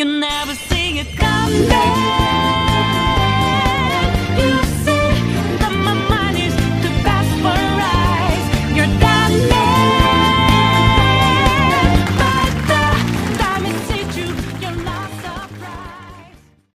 you never see it coming. You that my mind is the best for eyes. You're that man.